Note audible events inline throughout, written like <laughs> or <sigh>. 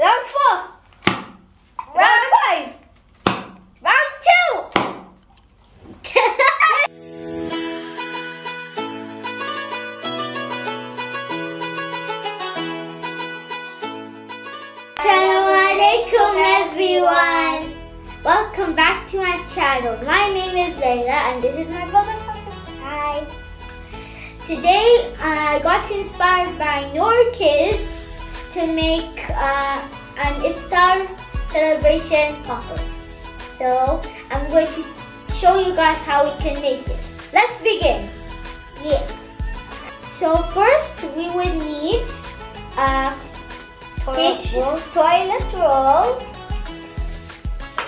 Round four. Round five. Round two. <laughs> Assalamualaikum everyone. Welcome back to my channel. My name is Layla and this is my brother. Hi. Today I got inspired by Noor Kids to make uh, an iftar celebration popper. So I'm going to show you guys how we can make it. Let's begin. Yeah. So first we would need uh, toilet roll. Toilet roll.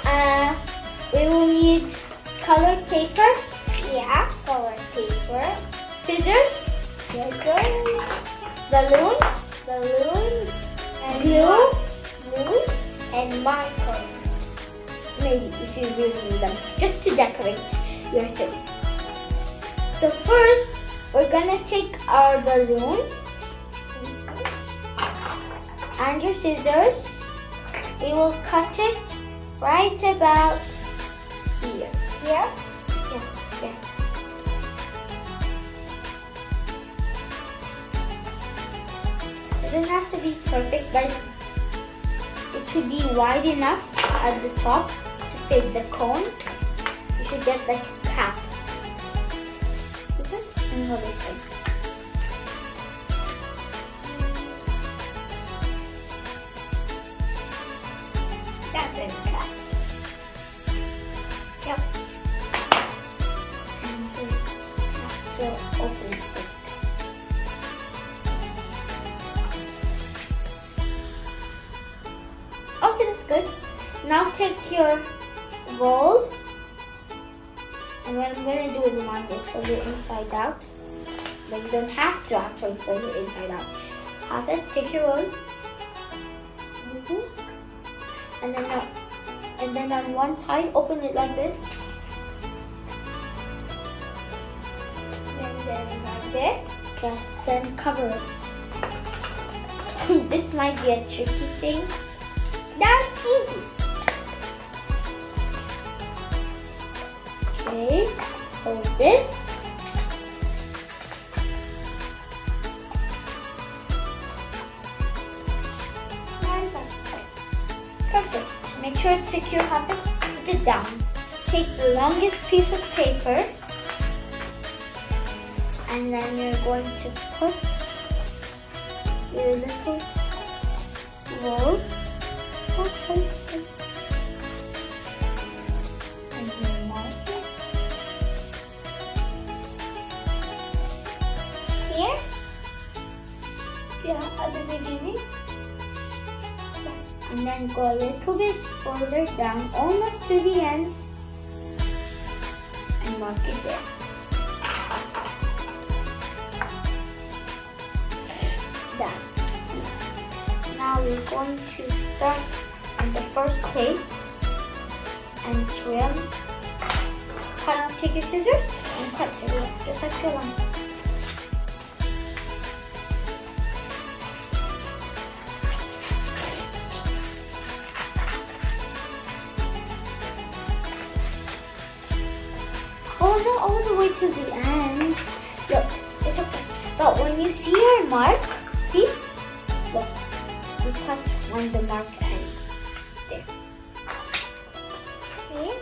Uh, we will need colored paper. Yeah, colored paper. Scissors. Scissors. Balloon. Glue. Glue. And marker. Maybe if you really need them. Just to decorate your thing. So first, we're gonna take our balloon and your scissors. We will cut it right about here. Here? Doesn't have to be perfect, but it should be wide enough at the top to fit the cone. You should get like a cap. That's it. Yep. And have to open Now take your roll. And what I'm going to do is mark it fold it inside out. But you don't have to actually fold it inside out. Have it, take your roll. Mhm. And then, uh, and then on one side, open it like this. And then like this. Yes, then cover it. <clears throat> this might be a tricky thing. That's easy. Okay, hold this. Perfect. Make sure it's secure. It. Put it down. Take the longest piece of paper, and then you're going to put your little roll. Okay. The beginning. And then go a little bit further down, almost to the end. And mark it there. Done. Now we're going to start on the first place and trim. Cut, take your scissors and cut it just like the one. Oh, not all the way to the end. Look, it's okay. But when you see your mark, see? Look, you cut when the mark ends. There. See?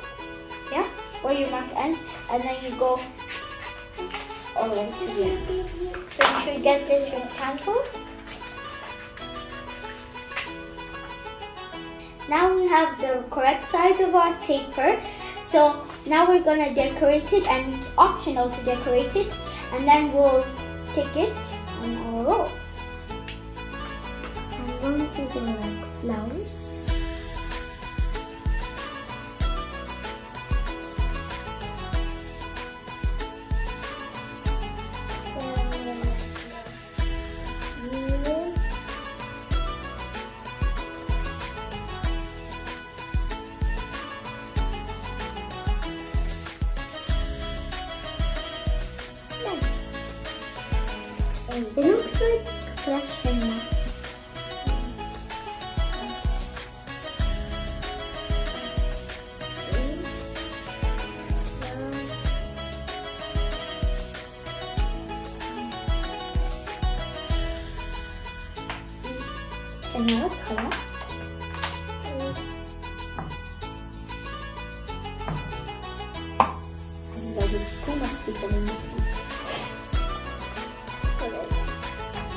Yeah? Where your mark ends, and then you go all the way to the end. So you should get this rectangle. Now we have the correct size of our paper. So now we're gonna decorate it and it's optional to decorate it. And then we'll stick it on our roll. I'm going to do like flowers. and it looks like fresh henna. Another color. I'm going to come up with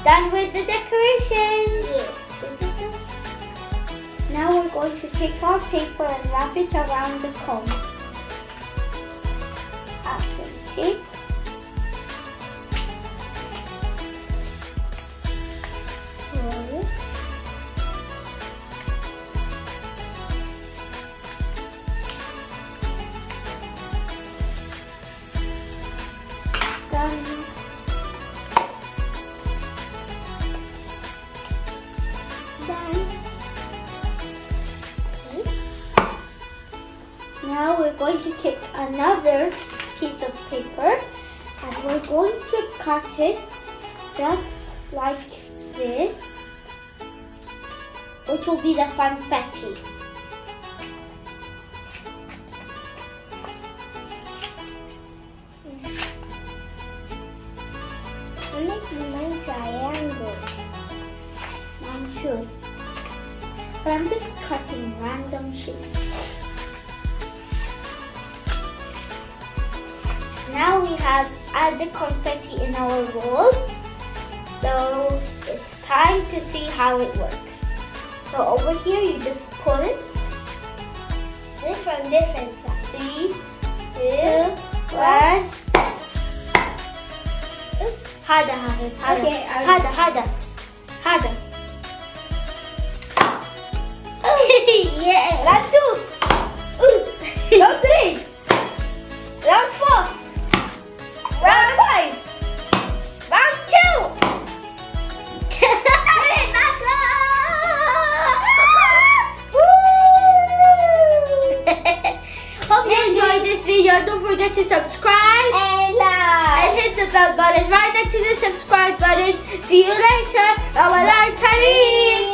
Done with the decorations. Now we're going to take our paper and wrap it around the cone. Going to take another piece of paper and we're going to cut it just like this, which will be the funfetti. I'm. But I'm just cutting random shapes. Now we have added confetti in our rolls. So it's time to see how it works. So over here you just pull it. This from different side. Three, Two, one. Harder, harder, harder. Okay, I'll- harder, harder, harder. Oh, <laughs> yeah. Round two. Ooh. <laughs> Round three. Round four. Subscribe And and hit the bell button right next to the subscribe button. See you later. Bye bye, Teddy.